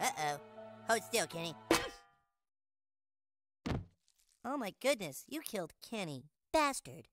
Uh-oh. Hold still, Kenny. Oh my goodness, you killed Kenny. Bastard.